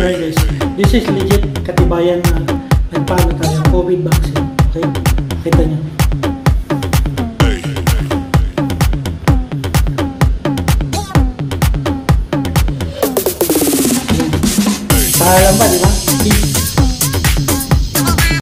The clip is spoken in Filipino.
Alright guys, this is legit katibayan na nagpaano tayo ng COVID vaccine. Okay? Kita nyo. Pahalam ba, di ba?